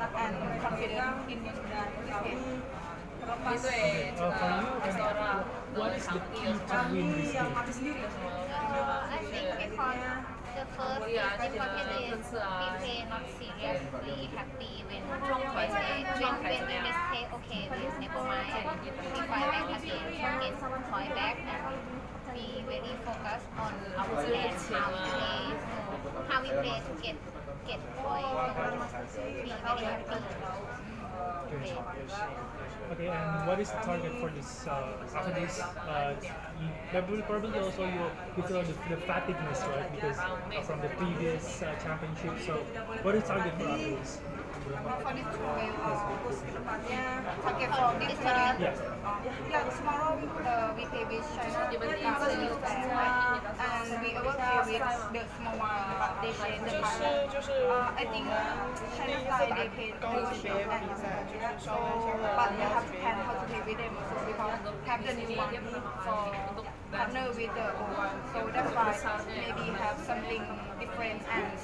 and confident in this game. Gitu ya, Uh, for you, what is the key to win this game? Uh, I think because the first important is we play not seriously happy when when they when when we mistake okay we never mind we fight back again again point. back and we really focus on our plan how we play how we play to get get point so we very happy to play. Okay, and what is the target for this uh, after this? Uh, you, probably, probably also you you feel the, the fatigueness, right? Because uh, from the previous uh, championship. So, what is target for after this? For this tournament, uh, fokus ke depannya target for this tournament. Yeah. Yeah, tomorrow uh, we play with China versus Japan, and we will play with the the I think China so, have to plan how to play with them so have the new one for partner with the old one. So that's why maybe have something different and